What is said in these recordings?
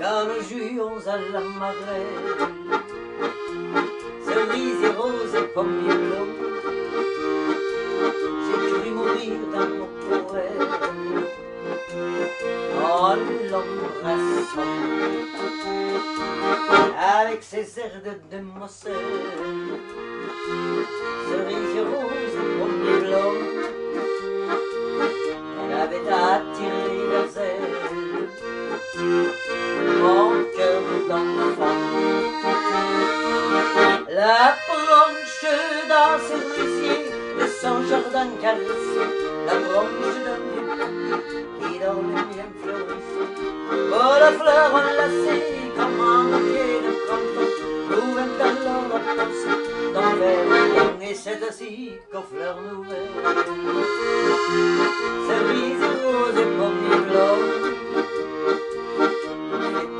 Quand nous jouions à la marée, cerises et roses et blancs, j'ai cru mourir d'amour pour elle, en l'embrassant, avec ses airs de demoiselle, cerises et roses d'un cerisier de son jardin caressé, la branche d'un pommier qui dans le mien fleurissait. Oh, la fleur enlacée comme un pied de printemps, pouvait alors la penser dans l'air, et c'est ainsi qu'aux fleurs nouvelles, cerises roses et pommiers blancs,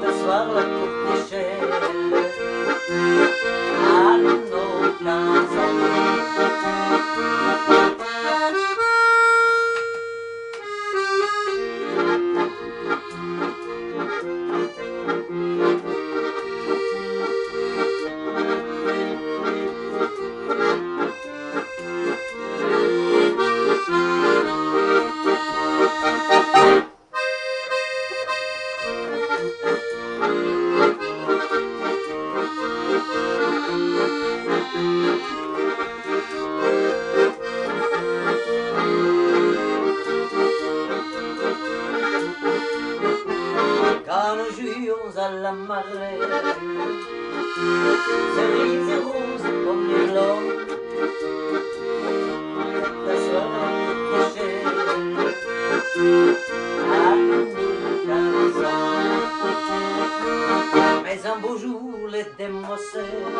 t'asseoir la courte échelle à la marée. Cerise rose comme les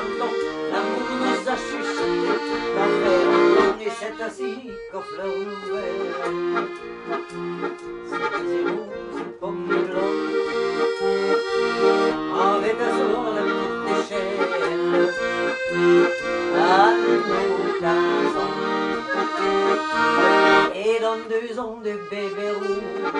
printemps, l'amour nous a chuchoté, l'enfer et c'est ainsi qu'aux fleurs nouvelles, cerisier rose et pommier blanc, avec un soir la courte échelle à nos quinze ans. Et dans deux ans de bébé rose,